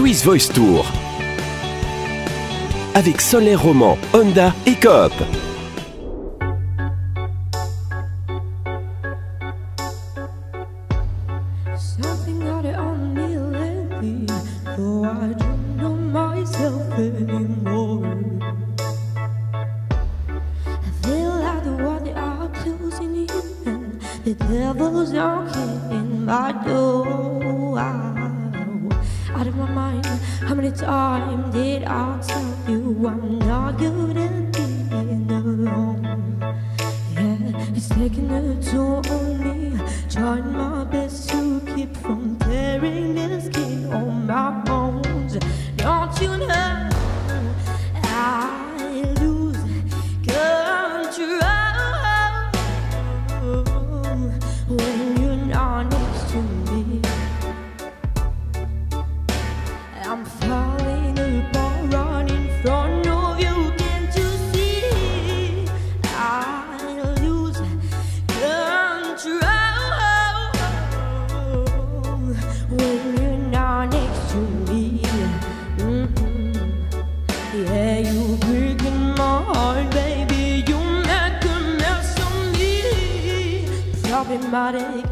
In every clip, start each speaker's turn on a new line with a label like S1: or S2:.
S1: Swiss Voice Tour. Avec Solaire Roman, Honda et Coop.
S2: Out of my mind, how many times did I tell you I'm not good at being alone? Yeah, it's taking a toll on me. Trying to me. Mhm. Yeah, you breaking my heart, baby. You make a mess of me. Problematic.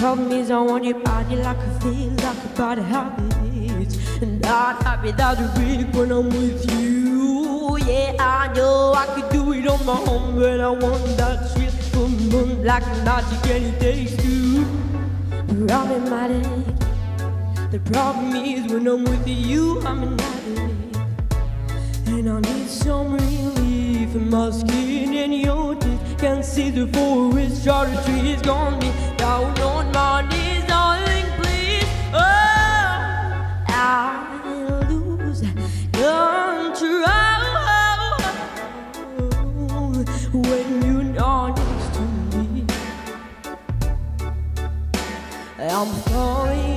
S2: Problem is I want your body like I feel like a body habits And not happy that you break when I'm with you Yeah, I know I could do it on my own But I want that sweet full moon like magic and it takes two Problematic The problem is when I'm with you I'm an addict and I need some relief in my skin and your teeth Can't see the forest, the trees Gone. Me down on my knees Darling, please. Oh, I lose control. When you're not next to me I'm falling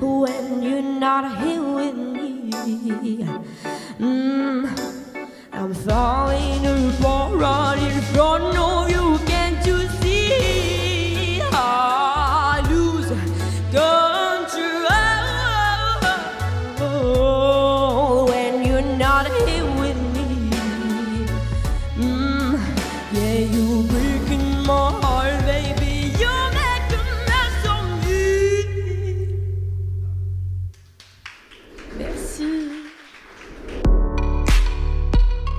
S2: when you're not here with me. Mm, I'm falling apart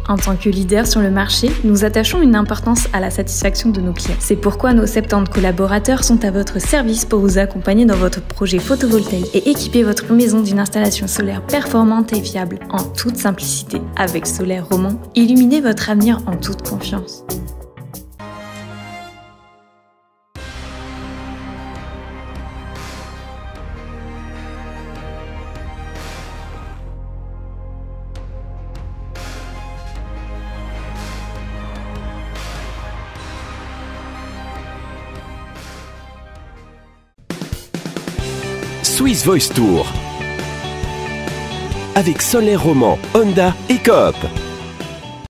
S3: En tant que leader sur le marché, nous attachons une importance à la satisfaction de nos clients. C'est pourquoi nos 70 collaborateurs sont à votre service pour vous accompagner dans votre projet photovoltaïque et équiper votre maison d'une installation solaire performante et fiable en toute simplicité. Avec Solaire Roman, illuminez votre avenir en toute confiance.
S1: Swiss Voice Tour. Avec Solaire Roman, Honda et Coop.